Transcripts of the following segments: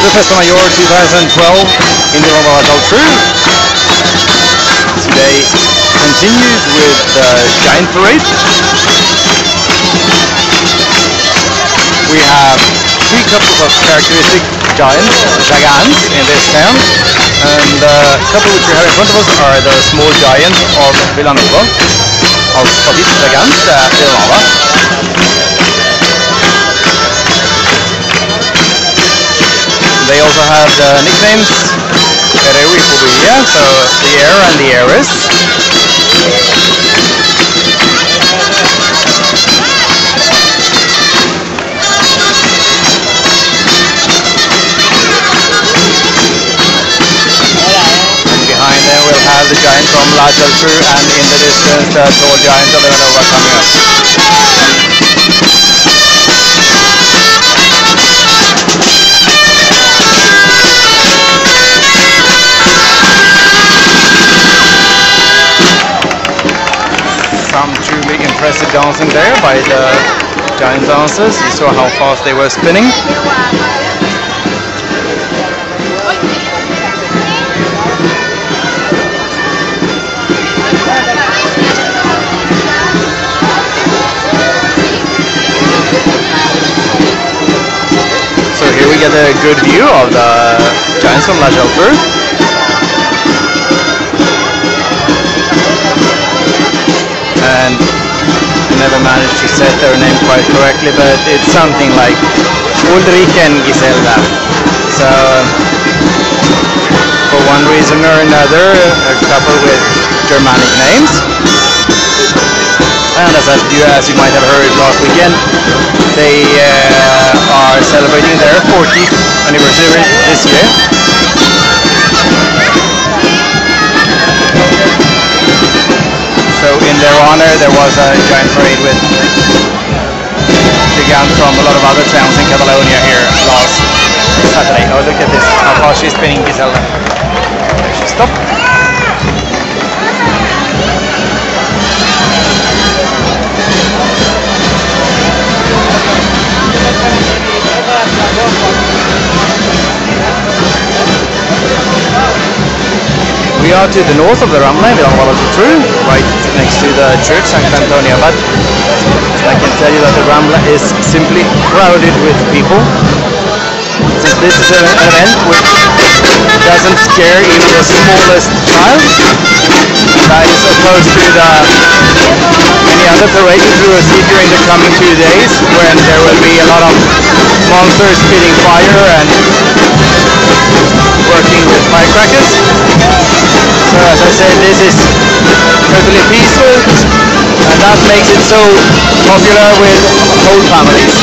the Festa Major 2012 in the Lombarda Culture. Today continues with the Giant Parade. We have three couples of characteristic giants, gegants, in this town. And the couple which we have in front of us are the small giants of Vilanova, of Spatist gegants, uh, Vilanova. They also have the nicknames Hereu y Pubilla, so the heir and the heiress. And behind them we'll have the giant from La Geltrú and in the distance uh, the tall giant of Vilanova coming up. Impressive dancing there by the giant dancers. You saw how fast they were spinning. So here we get a good view of the giants from La Geltrú. Quite correctly, but it's something like Ulrike and Giselda. So, for one reason or another, a couple with Germanic names. And as you, as you might have heard last weekend, they uh, are celebrating their 40th anniversary this year. So in their honor, there was a giant parade with giants from a lot of other towns in Catalonia here last Saturday. Oh, look at this! How fast she's spinning Giselda. There she stopped. We are to the north of the Rambla, Vilanova True, right next to the church, St. Antonio. But I can tell you that the Rambla is simply crowded with people. Since this is an event which doesn't scare even the smallest child, that is opposed to the many other parades we will see during the coming two days, when there will be a lot of monsters spitting fire and working with firecrackers. So as I said, this is totally peaceful that makes it so popular with whole families.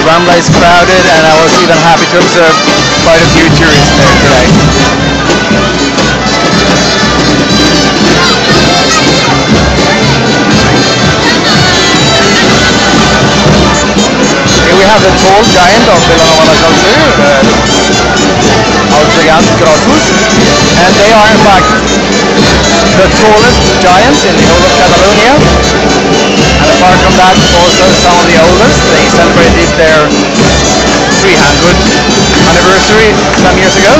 The Rambla is crowded and I was even happy to observe quite a few tourists there today. Here we have the tall giant of Vilanova culture, uh, Algigant Gratus, and they are in fact the tallest giants in the whole of Catalonia. And apart from that, also some of the oldest. They celebrated their 300th anniversary some years ago.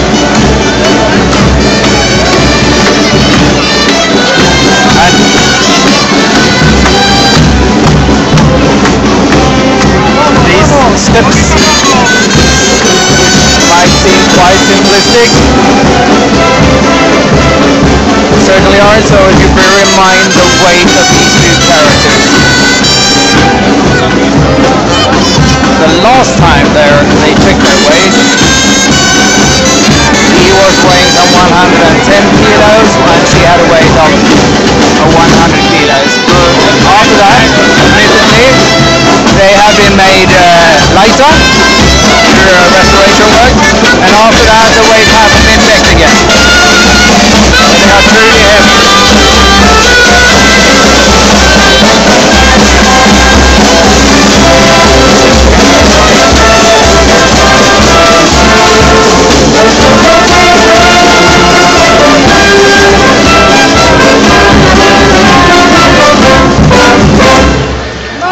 And these steps might seem quite simplistic. Certainly are, so if you bear in mind the weight of these two characters. The last time there they checked their weight, he was weighing some 110 kilos and she had a weight of uh, 100 kilos. After that, admittedly, they have been made uh, lighter through uh, restoration work, and after that the weight hasn't been checked again. They are truly heavy.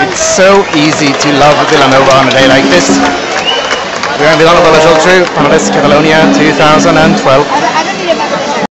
It's so easy to love Vilanova on a day like this. We're in Vilanova Geltrú, Palmarès Catalonia 2012.